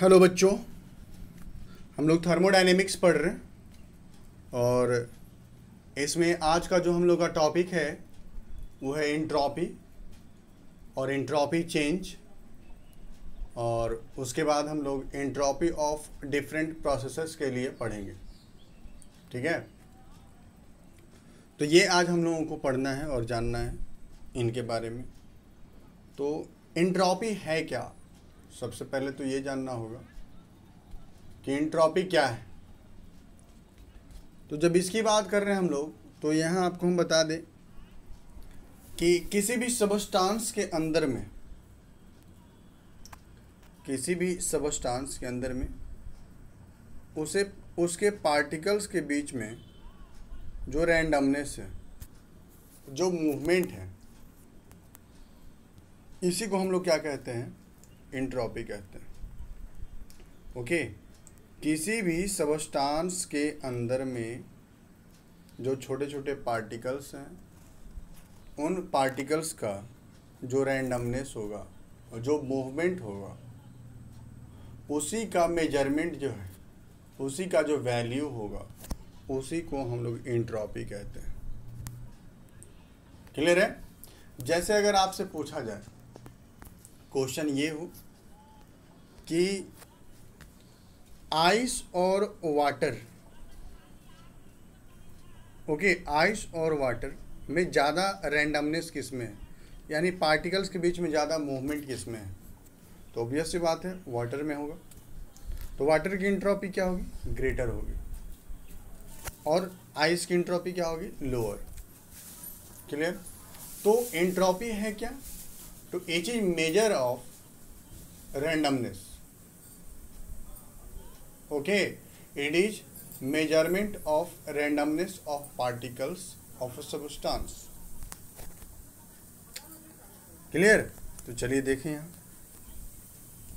Hello बच्चों, हम लोग थर्मोडायनेमिक्स पढ़ रहे हैं और इसमें आज का जो हम लोग का टॉपिक है, वो है इंट्रॉपी और इंट्रॉपी चेंज और उसके बाद हम लोग इंट्रॉपी ऑफ़ डिफरेंट प्रोसेसेस के लिए पढ़ेंगे। ठीक है? तो ये आज हम लोगों को पढ़ना है और जानना है इनके बारे में। तो इंट्रॉपी है क्या? सबसे पहले तो ये जानना होगा कि इंट्रॉपी क्या है। तो जब इसकी बात कर रहे हैं हम लोग तो यहाँ आपको हम बता दें कि किसी भी सबस्टांस के अंदर में, किसी भी सबस्टांस के अंदर में, उसे, उसके पार्टिकल्स के बीच में जो रैंडमनेस है, जो मूवमेंट है, इसी को हम लोग क्या कहते हैं? इंट्रॉपी कहते हैं। ओके? किसी भी सबस्टांस के अंदर में जो छोटे छोटे पार्टिकल्स हैं, उन पार्टिकल्स का जो रैंडमनेस होगा और जो मूवमेंट होगा, उसी का मेज़रमेंट जो है, उसी का जो वैल्यू होगा, उसी को हम लोग इंट्रॉपी कहते हैं। क्लियर है? जैसे अगर आपसे पूछा जाए क्वेश्चन ये हो कि आइस और वाटर, ओके, आइस और वाटर में ज़्यादा रैंडमनेस किसमें है? यानी पार्टिकल्स के बीच में ज़्यादा मूवमेंट किसमें है? तो ऑब्वियस सी बात है वाटर में होगा। तो वाटर की इंट्रॉपी क्या होगी? ग्रेटर होगी। और आइस की इंट्रॉपी क्या होगी? लोअर क्लियर तो इंट्रॉपी है क्या? तो it is measure of okay? It is measurement of randomness of particles of a substance. Clear तो चलिए देखें यहाँ।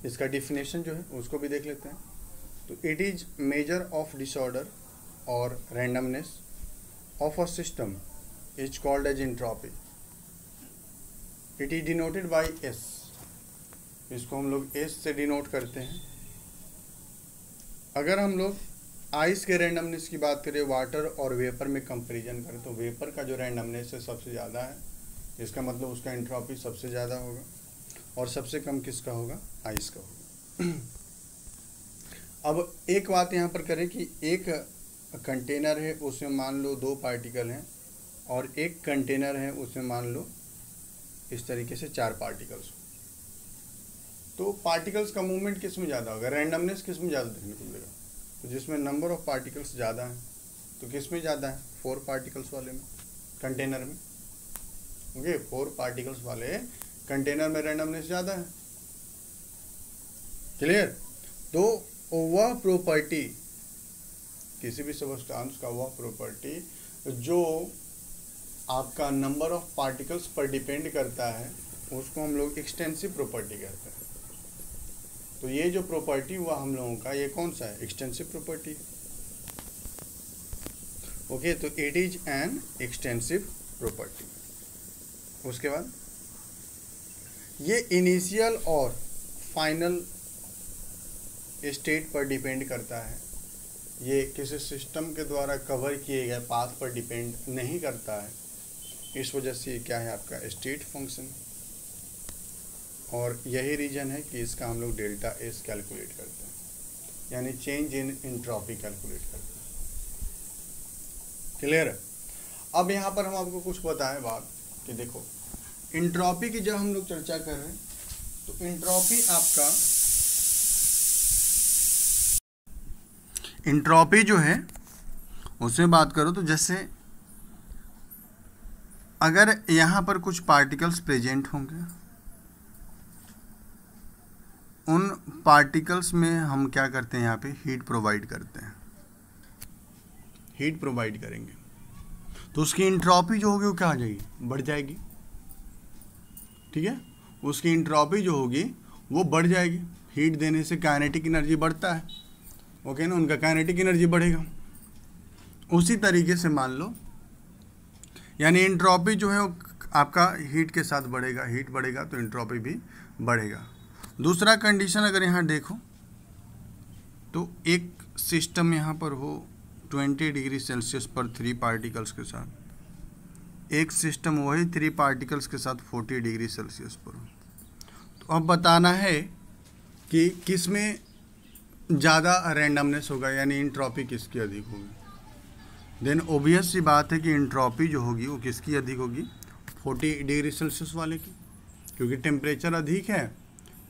इसका डिफिनेशन जो है, उसको भी देख लेते हैं। तो it is measure of disorder और randomness of a system is called as entropy it is denoted by S इसको हम लोग एस से डिनोट करते हैं। अगर हम लोग आइस के रैंडमनेस की बात करें वाटर और वेपर में कंपैरिजन करें तो वेपर का जो रैंडमनेस है सबसे ज़्यादा है। इसका मतलब उसका इंट्रॉपी सबसे ज़्यादा होगा और सबसे कम किसका होगा? आइस का होगा। अब एक बात यहाँ पर करें कि एक कंटेनर है, उसमें मान लो दो पार्टिकल हैं और एक कंटेनर है, उसमें मान लो इस तरीके से चार पार्टिकल्स तो पार्टिकल्स का मूवमेंट किसमें ज़्यादा होगा? रैंडमनेस किसमें ज़्यादा देखने को मिलेगा? तो जिसमें नंबर ऑफ़ पार्टिकल्स ज़्यादा हैं तो किसमें ज़्यादा है? फोर पार्टिकल्स वाले में कंटेनर में। ओके फोर पार्टिकल्स वाले कंटेनर में रैंडमनेस ज़्यादा है। क्लियर तो वह प्रॉपर्टी किसी भी सबस्टांस का वह प्रॉपर्टी जो आपका नंबर ऑफ़ पार्टिकल्स पर डिपेंड करता है, उसको हम लोग एक्सटेंसिव प्रॉपर्टी कहते हैं। तो ये जो प्रॉपर्टी हुआ हम लोगों का, ये कौन सा है? एक्सटेंसिव प्रॉपर्टी ओके तो it is an extensive property उसके बाद, ये इनिशियल और फाइनल स्टेट पर डिपेंड करता है। ये किसी सिस्टम के द्वारा कवर किए गए पाथ पर डिपेंड नहीं करता है। इस वजह से क्या है आपका स्टेट फ़ंक्शन और यही रीज़न है कि इसका हम लोग डेल्टा एस कैलकुलेट करते हैं। यानी चेंज इन इंट्रॉपी कैलकुलेट करते हैं। क्लियर है? अब यहाँ पर हम आपको कुछ बताएँ बात कि देखो इंट्रॉपी की जब हम लोग चर्चा कर रहे हैं तो इंट्रॉपी आपका इंट्रॉपी जो है, उसमें बात करो तो जैसे अगर यहाँ पर कुछ पार्टिकल्स प्रेजेंट होंगे, उन पार्टिकल्स में हम क्या करते हैं यहाँ पे? हीट प्रोवाइड करते हैं। हीट प्रोवाइड करेंगे। तो उसकी इंट्रॉपी जो होगी वो क्या आ जाएगी? बढ़ जाएगी। ठीक है? उसकी इंट्रॉपी जो होगी, वो बढ़ जाएगी। हीट देने से काइनेटिक एनर्जी बढ़ता है। ओके ना? उनका काइनेटिक एनर्जी बढ़ेगा। उसी तरीके से मान लो यानी इंट्रॉपी जो है वो आपका हीट के साथ बढ़ेगा हीट बढ़ेगा तो इंट्रॉपी भी बढ़ेगा। दूसरा कंडीशन अगर यहाँ देखो तो एक सिस्टम यहाँ पर हो 20 डिग्री सेल्सियस पर थ्री पार्टिकल्स के साथ। एक सिस्टम वही थ्री पार्टिकल्स के साथ 40 डिग्री सेल्सियस पर हो। तो अब बताना है कि किसमें ज़्यादा रैंडमनेस होगा, यानी इंट्रॉपी किसकी अधिक होगी। देन ओबियस सी बात है कि इंट्रॉपी जो होगी वो किसकी अधिक होगी? 40 डिग्री सेल्सियस वाले की। क्योंकि टेम्परेचर अधिक है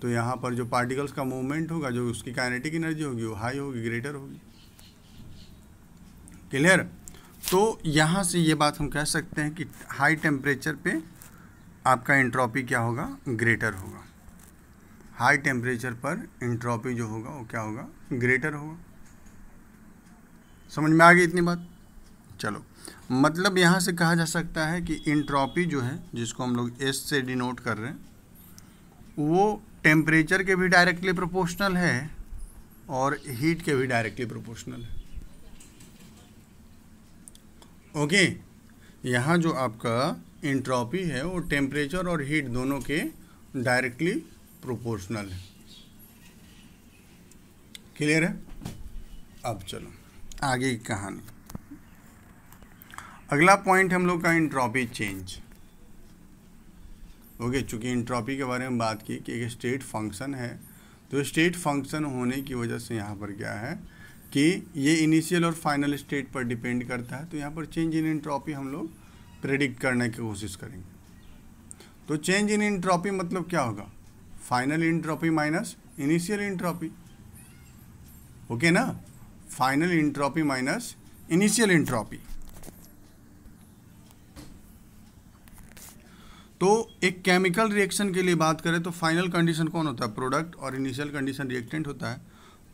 तो यहाँ पर जो पार्टिकल्स का मूवमेंट होगा, जो उसकी काइनेटिक एनर्जी होगी, वो हाई होगी ग्रेटर होगी। क्लियर तो यहाँ से ये बात हम कह सकते हैं कि हाई टेम्परेचर पे आपका इंट्रॉपी क्या होगा? ग्रेटर होगा। हाई टेम्परेचर पर इंट्रॉपी जो होगा, वो क्या होगा? ग्रेटर होगा। समझ में आ गई इतनी बात? चलो। मतलब यहाँ से कहा जा सकता है कि इंट्रॉपी जो है, जिसको हम लोग एस से डिनोट कर रहे हैं, वो टेम्परेचर के भी डायरेक्टली प्रोपोर्शनल है और हीट के भी डायरेक्टली प्रोपोर्शनल है। ओके यहाँ जो आपका इंट्रॉपी है, वो टेम्परेचर और हीट दोनों के डायरेक्टली प्रोपोर्शनल है। क्लियर है? अब चलो। आगे की कहानी। अगला पॉइंट हम लोग का इंट्रॉपी चेंज ओके चूँकि इंट्रॉपी के बारे में बात की कि एक स्टेट फ़ंक्शन है तो स्टेट फ़ंक्शन होने की वजह से यहाँ पर क्या है कि ये इनिशियल और फाइनल स्टेट पर डिपेंड करता है तो यहाँ पर चेंज इन इंट्रॉपी हम लोग प्रेडिक्ट करने की कोशिश करेंगे. तो चेंज इन इंट्रॉपी मतलब क्या होगा? Final entropy minus initial entropy okay ना? Final entropy minus initial entropy तो एक केमिकल रिएक्शन के लिए बात करें तो फाइनल कंडीशन कौन होता है? प्रोडक्ट और इनिशियल कंडीशन रिएक्टेंट होता है।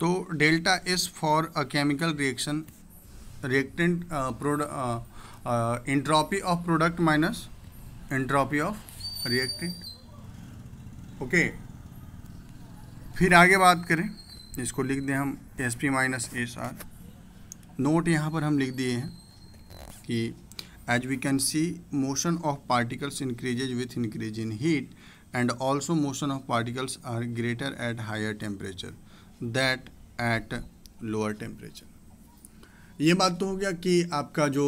तो delta S for a chemical reaction reactant product entropy of product minus entropy of reactant okay फिर आगे बात करें। इसको लिख दें हम S P minus S R note यहाँ पर हम लिख दिए हैं कि as we can see motion of particles increases with increase in heat and also motion of particles are greater at higher temperature that at lower temperature ये बात तो हो गया कि आपका जो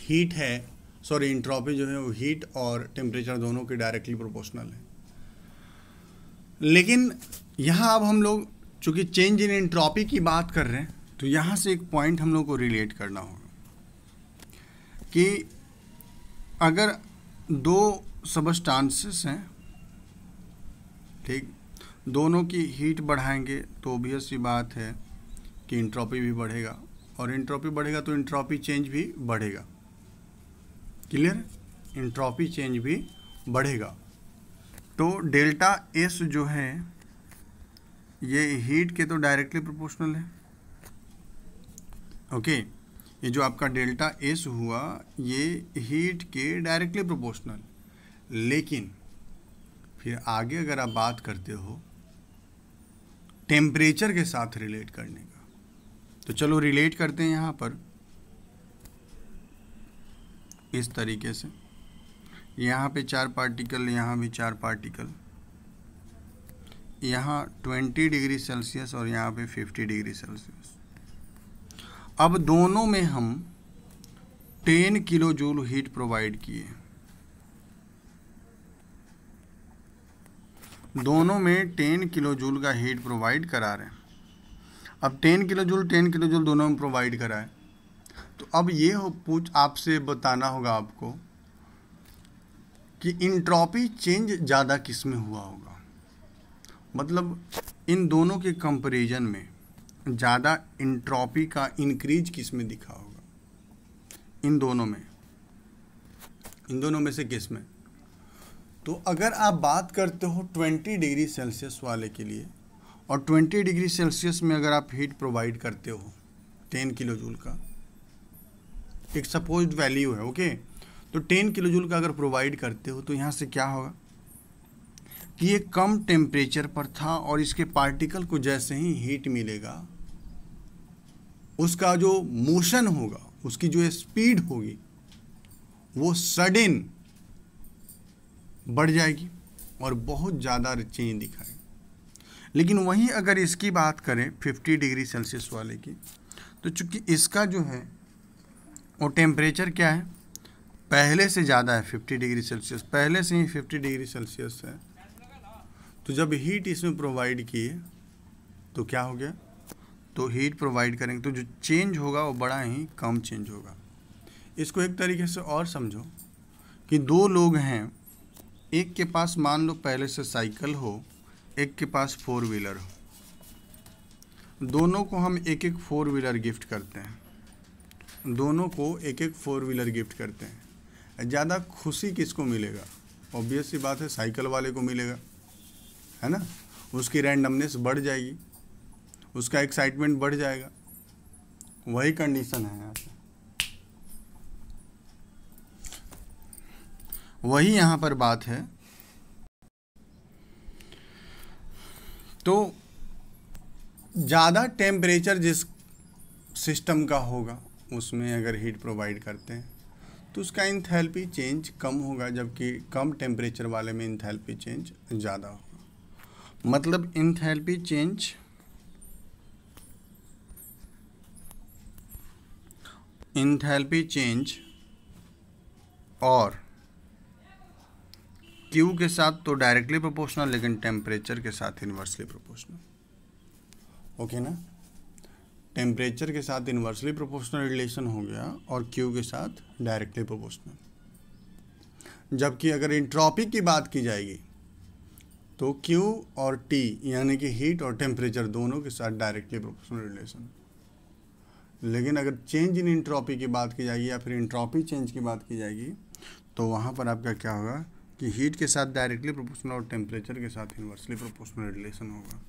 हीट है सॉरी इंट्रॉपी जो है वो हीट और टेम्परेचर दोनों के डायरेक्टली प्रोपोर्शनल है। लेकिन यहाँ अब हम लोग, चूँकि चेंज इन इंट्रॉपी की बात कर रहे हैं तो यहाँ से एक पॉइंट हम लोग को रिलेट करना होगा। कि अगर दो सबस्टांसेस हैं, ठीक, दोनों की हीट बढ़ाएँगे तो ओबियस सी बात है कि इंट्रॉपी भी बढ़ेगा और इंट्रॉपी बढ़ेगा तो इंट्रॉपी चेंज भी बढ़ेगा। क्लियर इंट्रॉपी चेंज भी बढ़ेगा। तो डेल्टा एस जो है, ये हीट के तो डायरेक्टली प्रोपोर्शनल है। ओके ये जो आपका डेल्टा एस हुआ, ये हीट के डायरेक्टली प्रोपोर्शनल लेकिन, फिर आगे अगर आप बात करते हो टेम्परेचर के साथ रिलेट करने का। तो चलो रिलेट करते हैं यहाँ पर। इस तरीके से। यहाँ पे चार पार्टिकल यहाँ भी चार पार्टिकल यहाँ ट्वेंटी डिग्री सेल्सियस और यहाँ पे फिफ्टी डिग्री सेल्सियस अब दोनों में हम ten kilo joule heat provide किए। दोनों में टेन किलो जूल का हीट प्रोवाइड करा रहे हैं। अब ten kilo joule, ten kilo joule दोनों में प्रोवाइड करा है तो अब ये हो पूछ आपसे बताना होगा आपको कि इंट्रॉपी चेंज ज़्यादा किसमें हुआ होगा? मतलब इन दोनों के कंपैरिजन में। ज़्यादा इंट्रॉपी का इंक्रीज किसमें दिखा होगा? इन दोनों में। इन दोनों में से किसमें तो अगर आप बात करते हो 20 डिग्री सेल्सियस वाले के लिए, और 20 डिग्री सेल्सियस में अगर आप हीट प्रोवाइड करते हो 10 किलो जूल का, एक सपोज़ वैल्यू है ओके तो टेन किलो जूल का अगर प्रोवाइड करते हो तो यहाँ से क्या होगा? कि ये कम टेम्परेचर पर था, और इसके पार्टिकल को जैसे ही हीट मिलेगा उसका जो मोशन होगा, उसकी जो स्पीड होगी, वो सडन बढ़ जाएगी और बहुत ज़्यादा चेंज दिखाएगी। लेकिन वहीं अगर इसकी बात करें 50 डिग्री सेल्सियस वाले की तो चूँकि इसका जो है वो टेम्परेचर क्या है? पहले से ज़्यादा है 50 डिग्री सेल्सियस, पहले से ही 50 डिग्री सेल्सियस है। तो जब हीट इसमें प्रोवाइड किए तो क्या हो गया? तो हीट प्रोवाइड करेंगे। तो जो चेंज होगा, वो बड़ा ही कम चेंज होगा। इसको एक तरीके से और समझो कि दो लोग हैं। एक के पास मान लो पहले से साइकिल हो, एक के पास फोर व्हीलर हो। दोनों को हम एक एक फोर व्हीलर गिफ्ट करते हैं। दोनों को एक एक फोर व्हीलर गिफ्ट करते हैं। ज़्यादा खुशी किसको मिलेगा? ऑब्वियस सी बात है साइकिल वाले को मिलेगा। है ना? उसकी रैंडमनेस बढ़ जाएगी। उसका एक्साइटमेंट बढ़ जाएगा। वही कंडीशन है यहाँ पे। वही यहाँ पर बात है। तो ज़्यादा टेम्परेचर जिस सिस्टम का होगा, उसमें अगर हीट प्रोवाइड करते हैं तो उसका इंथैल्पी चेंज कम होगा, जबकि कम टेम्परेचर वाले में इंथैल्पी चेंज ज़्यादा होगा। मतलब इंथैल्पी चेंज इंथैल्पी चेंज और क्यू के साथ तो डायरेक्टली प्रोपोर्शनल लेकिन टेम्परेचर के साथ इन्वर्सली प्रोपोर्शनल ओके ना? टेम्परेचर के साथ इन्वर्सली प्रोपोर्शनल रिलेशन हो गया और क्यू के साथ डायरेक्टली प्रोपोर्शनल जबकि अगर इंट्रॉपी की बात की जाएगी तो क्यू और टी यानी कि हीट और टेम्परेचर दोनों के साथ डायरेक्टली प्रोपोर्शनल रिलेशन लेकिन अगर चेंज इन इंट्रॉपी की बात की जाएगी या फिर इंट्रॉपी चेंज की बात की जाएगी तो वहाँ पर आपका क्या होगा कि हीट के साथ डायरेक्टली प्रोपोर्शनल और टेम्परेचर के साथ इन्वर्सली प्रोपोर्शनल रिलेशन होगा।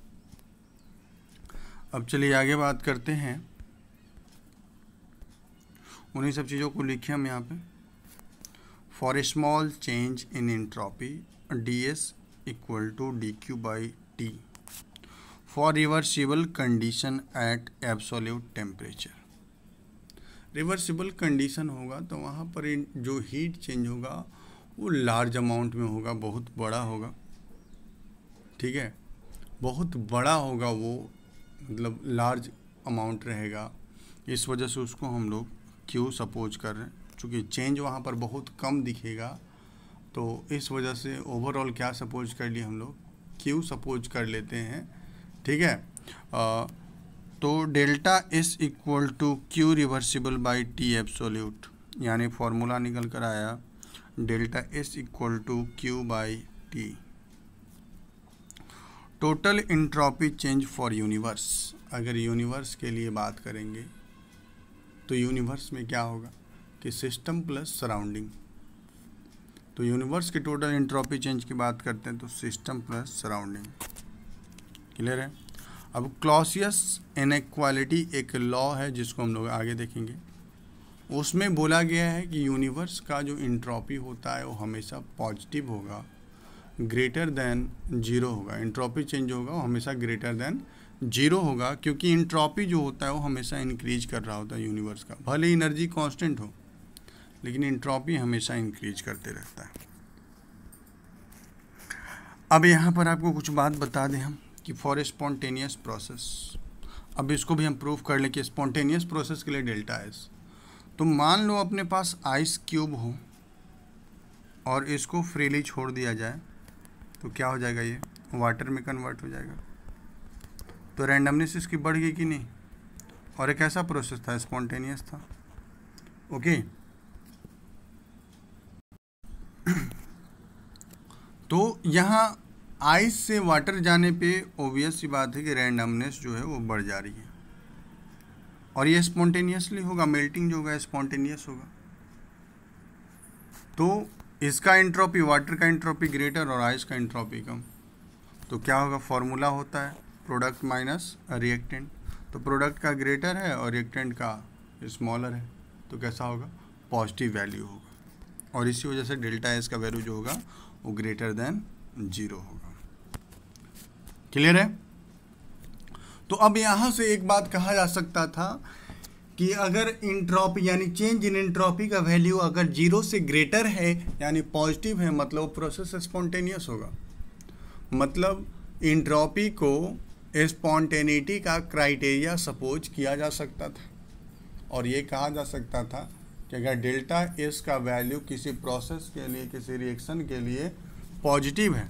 अब चलिए आगे बात करते हैं। उन्हीं सब चीज़ों को लिखे हम यहाँ पे। For a small change in entropy d S equal to d Q by T for reversible condition at absolute temperature reversible condition होगा तो वहाँ पर जो हीट चेंज होगा वो लार्ज अमाउंट में होगा बहुत बड़ा होगा। ठीक है? बहुत बड़ा होगा वो मतलब लार्ज अमाउंट रहेगा। इस वजह से उसको हम लोग क्यों सपोज़ कर रहे हैं। चूँकि चेंज वहाँ पर बहुत कम दिखेगा तो इस वजह से ओवरऑल क्या सपोज़ कर लिए हम लोग? क्यों सपोज़ कर लेते हैं। ठीक है? आ, तो delta S equal to Q reversible by T absolute यानी फॉर्मूला निकल कर आया delta S equal to Q by T total entropy change for universe अगर यूनिवर्स के लिए बात करेंगे तो यूनिवर्स में क्या होगा? कि सिस्टम प्लस सराउंडिंग तो यूनिवर्स के टोटल इंट्रॉपी चेंज की बात करते हैं तो सिस्टम प्लस सराउंडिंग क्लियर है? अब क्लॉसियस इनक्वालिटी एक लॉ है जिसको हम लोग आगे देखेंगे। उसमें बोला गया है कि यूनिवर्स का जो इंट्रॉपी होता है वो हमेशा पॉजिटिव होगा, ग्रेटर देन ज़ीरो होगा। इंट्रॉपी चेंज होगा, वो हमेशा ग्रेटर देन ज़ीरो होगा, क्योंकि इंट्रॉपी जो होता है वो हमेशा इंक्रीज कर रहा होता है यूनिवर्स का। भले एनर्जी कांस्टेंट हो, लेकिन इंट्रॉपी हमेशा इंक्रीज करते रहता है। अब यहाँ पर आपको कुछ बात बता दें हम। कि फॉर स्पॉन्टेनियस प्रोसेस अब इसको भी हम प्रूव कर लें कि स्पॉन्टेनियस प्रोसेस के लिए डेल्टा एस तो मान लो अपने पास आइस क्यूब हो और इसको फ्रीली छोड़ दिया जाए तो क्या हो जाएगा ये? वाटर में कन्वर्ट हो जाएगा। तो रैंडमनेस इसकी बढ़ गई कि नहीं? और एक ऐसा प्रोसेस था स्पॉन्टेनियस था। ओके तो यहाँ आइस से वाटर जाने पे ओबियस सी बात है कि रैंडमनेस जो है वो बढ़ जा रही है। और ये स्पॉन्टेनियसली होगा मेल्टिंग जो होगा स्पॉन्टेनियस होगा। तो इसका इंट्रोपी वाटर का इंट्रोपी ग्रेटर और आइस का इंट्रोपी कम। तो क्या होगा? फॉर्मूला होता है प्रोडक्ट माइनस रिएक्टेंट तो प्रोडक्ट का ग्रेटर है और रिएक्टेंट का स्मॉलर है। तो कैसा होगा? पॉजिटिव वैल्यू होगा। और इसी वजह से डेल्टा एस का वैल्यू जो होगा, वो ग्रेटर देन ज़ीरो होगा। क्लियर है? तो अब यहाँ से एक बात कहा जा सकता था कि अगर इंट्रॉपी यानी चेंज इन इंट्रॉपी का वैल्यू अगर ज़ीरो से ग्रेटर है, यानी पॉजिटिव है मतलब प्रोसेस स्पॉन्टेनियस होगा। मतलब इंट्रॉपी को स्पॉन्टेनिटी का क्राइटेरिया सपोज़ किया जा सकता था। और ये कहा जा सकता था कि अगर डेल्टा एस का वैल्यू किसी प्रोसेस के लिए, किसी रिएक्शन के लिए पॉजिटिव है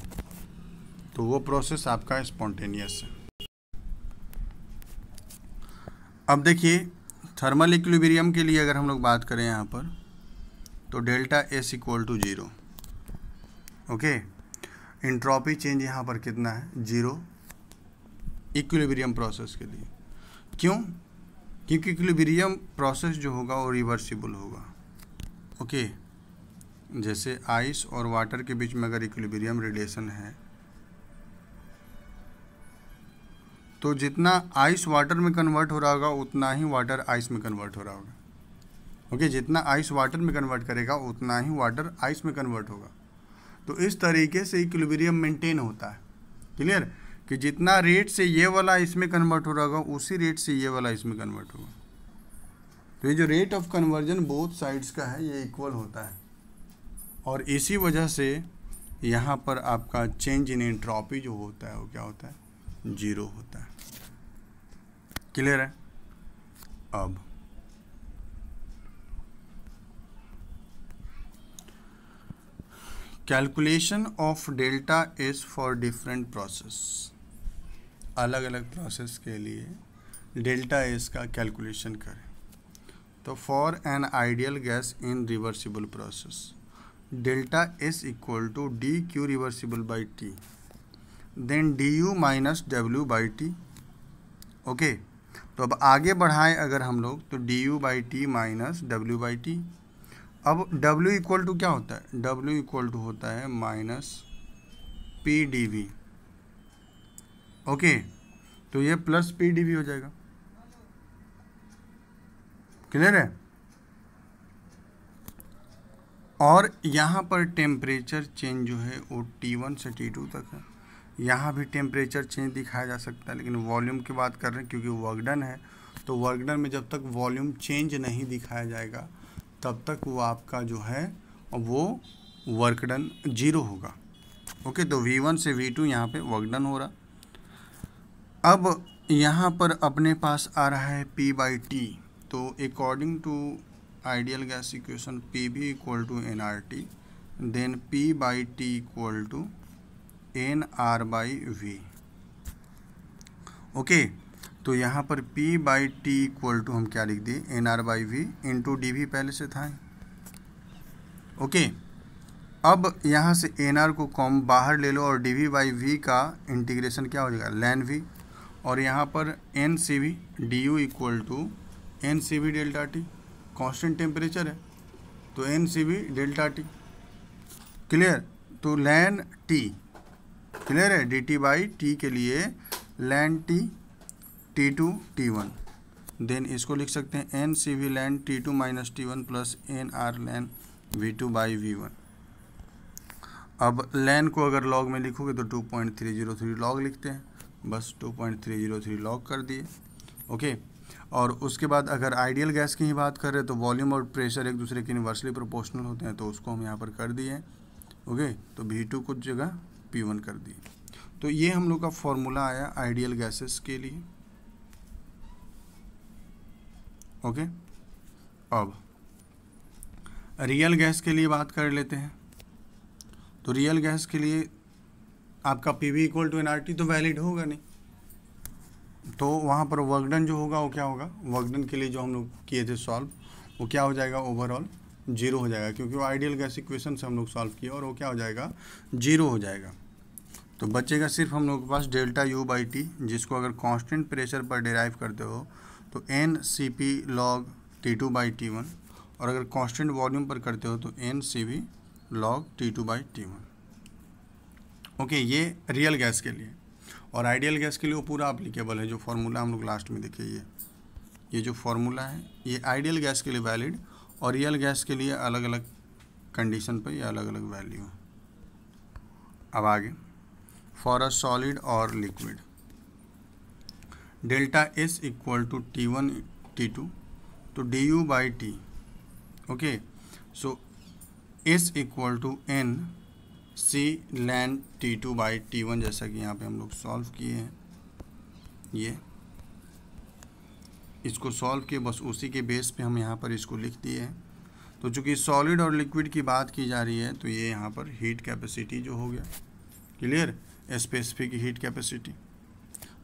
तो वो प्रोसेस आपका स्पॉन्टेनियस है। अब देखिए थर्मल इक्विलिब्रियम के लिए अगर हम लोग बात करें यहाँ पर तो delta S equal to zero okay entropy change यहाँ पर कितना है? ज़ीरो इक्विलिब्रियम प्रोसेस के लिए। क्यों? क्योंकि इक्विलिब्रियम प्रोसेस जो होगा वो रिवर्सिबल होगा। ओके जैसे आइस और वाटर के बीच में अगर इक्विलिब्रियम रिलेशन है तो जितना आइस वाटर में कन्वर्ट हो रहा होगा उतना ही वाटर आइस में कन्वर्ट हो रहा होगा। ओके okay, जितना आइस वाटर में कन्वर्ट करेगा उतना ही वाटर आइस में कन्वर्ट होगा। तो इस तरीके से इक्विलिब्रियम मेंटेन होता है। क्लियर कि जितना रेट से ये वाला इसमें कन्वर्ट हो रहा होगा उसी रेट से ये वाला इसमें कन्वर्ट होगा। तो ये जो rate of conversion both sides का है ये इक्वल होता है। और इसी वजह से यहाँ पर आपका चेंज इन एंट्रॉपी जो होता है वो क्या होता है? ज़ीरो होता है। क्लियर है? अब। Calculation of delta is for different process अलग अलग प्रोसेस के लिए डेल्टा एस का कैलकुलेशन करें। तो for an ideal gas in reversible process delta S equal to d Q reversible by T then d U minus W by T okay तो अब आगे बढ़ाएँ अगर हम लोग तो d U by T minus W by T अब W equal to क्या होता है? डब्ल्यू इक्वल टू होता है minus P d V okay तो ये प्लस पी डी हो जाएगा। क्लियर है? और यहाँ पर टेम्परेचर चेंज जो है वो टी वन से टी टू तक है। यहाँ भी टेम्परेचर चेंज दिखाया जा सकता है, लेकिन वॉल्यूम की बात कर रहे हैं, क्योंकि वर्कडन है तो वर्कडन में जब तक वॉल्यूम चेंज नहीं दिखाया जाएगा, तब तक वो आपका जो है, वो वर्कडन ज़ीरो होगा। ओके तो वी वन से वी टू यहाँ पर वर्कडन हो रहा। अब यहाँ पर अपने पास आ रहा है पी बाई टी तो according to ideal gas equation P भी equal to n R T then P by T equal to n R by V okay तो यहाँ पर P by T equal to हम क्या लिख दिए? N R by V into d भी पहले से था। ओके अब यहाँ से एन आर को कॉम बाहर ले लो और डी वी बाई वी का इंटीग्रेशन क्या हो जाएगा? लैन वी और यहाँ पर n C V d U equal to n C V delta T constant temperature है तो n C V delta T clear तो लैन टी क्लियर है? डी टी बाई टी के लिए ln T T two T one then इसको लिख सकते हैं n C V ln T two minus T one plus n R ln V two by V one अब ln को अगर लॉग में लिखोगे तो two point three zero three log लिखते हैं। बस two point three zero three log कर दिए। ओके? और उसके बाद अगर आइडियल गैस की ही बात कर करें तो वॉल्यूम और प्रेशर एक दूसरे के इन्वर्सली प्रोपोर्शनल होते हैं तो उसको हम यहाँ पर कर दिए। ओके? तो वी टू कुछ जगह पी वन कर दिए तो ये हम लोग का फॉर्मूला आया आइडियल गैसेस के लिए। ओके अब रियल गैस के लिए बात कर लेते हैं। तो रियल गैस के लिए आपका P V equal to n R T तो वैलिड होगा नहीं। तो वहाँ पर वर्कडन जो होगा, वो क्या होगा? वर्कडन के लिए जो हम लोग किए थे सॉल्व वो क्या हो जाएगा ओवरऑल ज़ीरो हो जाएगा, क्योंकि वो आइडियल गैस इक्वेशन से हम लोग सॉल्व किए और वो क्या हो जाएगा? ज़ीरो हो जाएगा। तो बचेगा सिर्फ़ हम लोग के पास डेल्टा यू बाई टी, जिसको अगर कांस्टेंट प्रेशर पर डिराइव करते हो तो n C P log T two by T one और अगर कांस्टेंट वॉल्यूम पर करते हो तो n C V log T two by T one okay ये रियल गैस के लिए। और आइडियल गैस के लिए वो पूरा अप्लीकेबल है, जो फार्मूला हम लोग लास्ट में देखे, ये। ये जो फार्मूला है, ये आइडियल गैस के लिए वैलिड और रियल गैस के लिए अलग अलग कंडीशन पर ये अलग अलग वैल्यू अब आगे। फॉर अ सॉलिड और liquid delta S equal to T one T two तो d U by T okay so S equal to n C ln T two by T one जैसा कि यहाँ पे हम लोग सॉल्व किए हैं। ये। इसको सॉल्व किए, बस उसी के बेस पे हम यहाँ पर इसको लिख दिए हैं। तो चूँकि सॉलिड और लिक्विड की बात की जा रही है तो ये यहाँ पर हीट कैपेसिटी जो हो गया। Clear specific heat capacity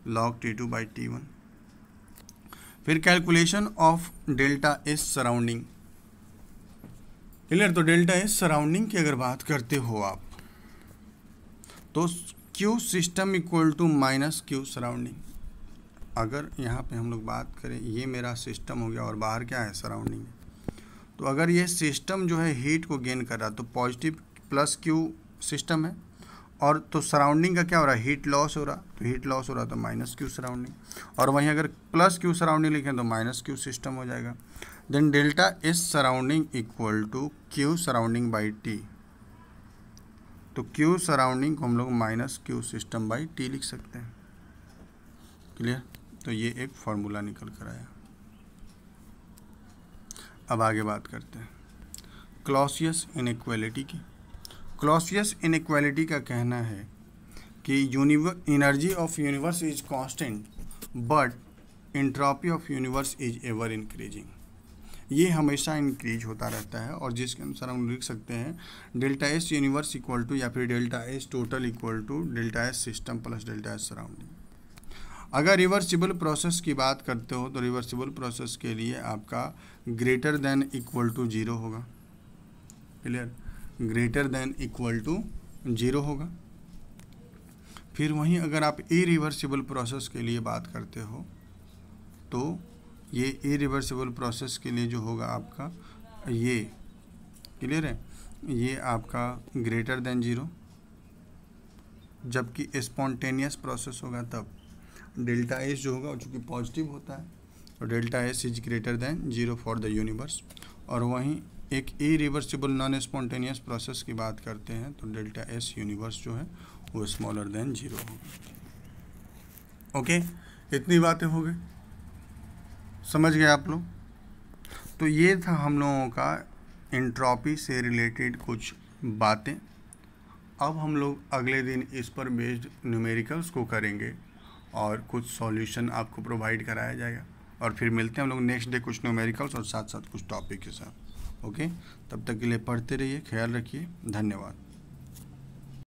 log T two by T one फिर calculation of delta S surrounding clear तो डेल्टा एस सराउंडिंग की अगर बात करते हो आप तो Q system equal to minus Q surrounding अगर यहाँ पे हम लोग बात करें, ये मेरा सिस्टम हो गया और बाहर क्या है? सराउंडिंग तो अगर ये सिस्टम जो है हीट को गेन कर रहा तो पॉजिटिव प्लस क्यू सिस्टम है। और तो सराउंडिंग का क्या हो रहा है? हीट लॉस हो रहा। तो हीट लॉस हो रहा तो माइनस क्यू सराउंडिंग और वहीं अगर प्लस क्यू सराउंडिंग लिखें तो माइनस क्यू सिस्टम हो जाएगा। Then delta S surrounding equal to Q surrounding by T तो क्यू सराउंडिंग को हम लोग minus Q system by T लिख सकते हैं। क्लियर तो ये एक फॉर्मूला निकल कर आया। अब आगे बात करते हैं। क्लॉसियस इनक्वालिटी की। क्लॉसियस इनक्वालिटी का कहना है कि energy of universe is constant, but entropy of universe is ever increasing. ये हमेशा इंक्रीज होता रहता है और जिसके अनुसार हम लिख सकते हैं, delta S universe equal to या फिर delta S total equal to delta S system plus delta S surrounding. अगर रिवर्सिबल प्रोसेस की बात करते हो तो रिवर्सिबल प्रोसेस के लिए आपका greater than equal to zero होगा। Clear? Greater than equal to zero होगा। फिर वहीं अगर आप ए रिवर्सिबल प्रोसेस के लिए बात करते हो तो ये ए रिवर्सिबल प्रोसेस के लिए जो होगा आपका, ये क्लियर है? ये आपका ग्रेटर देन ज़ीरो जबकि स्पॉन्टेनियस प्रोसेस होगा तब। डेल्टा एस जो होगा, चूँकि पॉजिटिव होता है तो delta S is greater than zero for the universe और वहीं एक irreversible non spontaneous process की बात करते हैं तो डेल्टा एस यूनिवर्स जो है, वो स्मॉलर देन ज़ीरो होगा। ओके? इतनी बातें हो गई। समझ गए आप लोग? तो ये था हम लोगों का इंट्रॉपी से रिलेटेड कुछ बातें। अब हम लोग अगले दिन इस पर बेस्ड न्यूमेरिकल्स को करेंगे और कुछ सॉल्यूशन आपको प्रोवाइड कराया जाएगा। और फिर मिलते हैं हम लोग नेक्स्ट डे कुछ न्यूमेरिकल्स और साथ साथ कुछ टॉपिक के साथ। ओके? तब तक के लिए पढ़ते रहिए ख्याल रखिए। धन्यवाद।